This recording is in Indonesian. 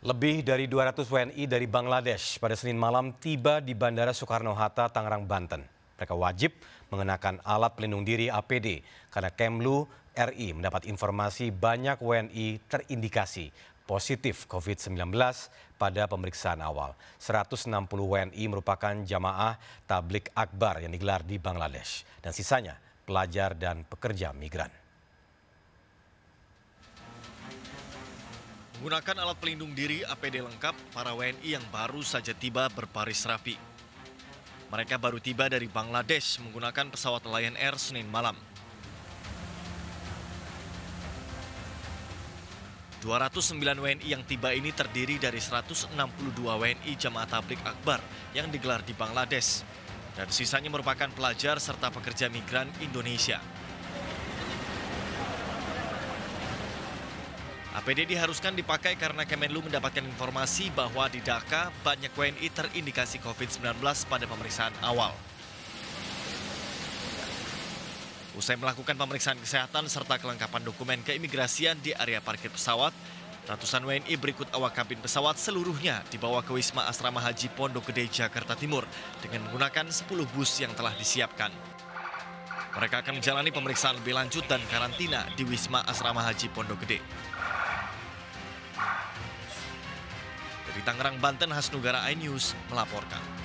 Lebih dari 200 WNI dari Bangladesh pada Senin malam tiba di Bandara Soekarno-Hatta, Tangerang, Banten. Mereka wajib mengenakan alat pelindung diri APD karena Kemlu RI mendapat informasi banyak WNI terindikasi positif COVID-19 pada pemeriksaan awal. 160 WNI merupakan jamaah tablik akbar yang digelar di Bangladesh dan sisanya pelajar dan pekerja migran. Menggunakan alat pelindung diri APD lengkap, para WNI yang baru saja tiba berbaris rapi. Mereka baru tiba dari Bangladesh menggunakan pesawat Lion Air Senin malam. 209 WNI yang tiba ini terdiri dari 162 WNI Jamaah Tablik Akbar yang digelar di Bangladesh. Dan sisanya merupakan pelajar serta pekerja migran Indonesia. APD diharuskan dipakai karena Kemenlu mendapatkan informasi bahwa di Dhaka banyak WNI terindikasi COVID-19 pada pemeriksaan awal. Usai melakukan pemeriksaan kesehatan serta kelengkapan dokumen keimigrasian di area parkir pesawat, ratusan WNI berikut awak kabin pesawat seluruhnya dibawa ke Wisma Asrama Haji Pondok Gede, Jakarta Timur dengan menggunakan 10 bus yang telah disiapkan. Mereka akan menjalani pemeriksaan lebih lanjut dan karantina di Wisma Asrama Haji Pondok Gede. Tangerang, Banten, Hasnugara iNews melaporkan.